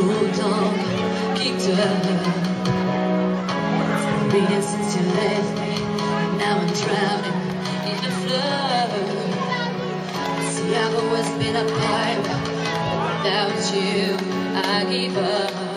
pourtant qui been since you left me Now I'm drowning in the flood. See I've always been a Without you I give up.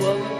whoa.